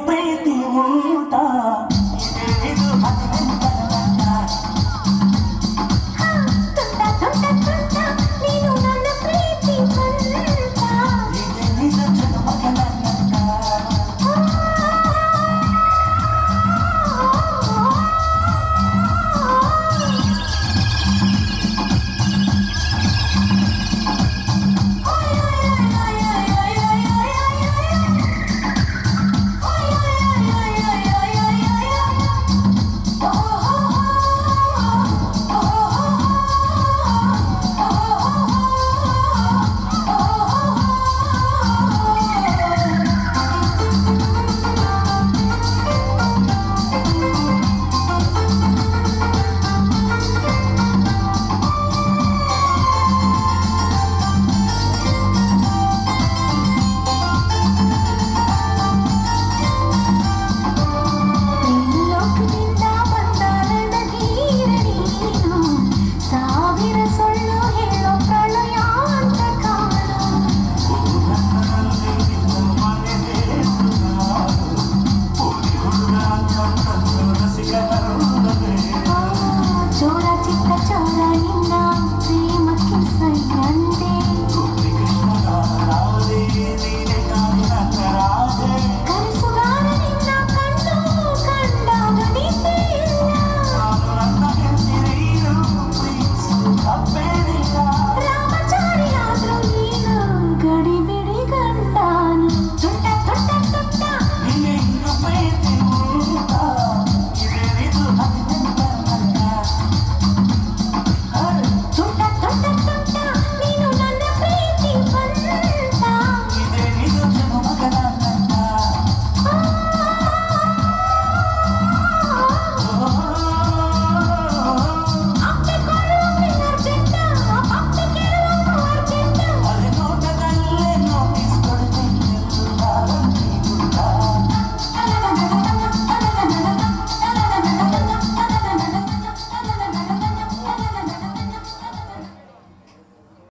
pregunta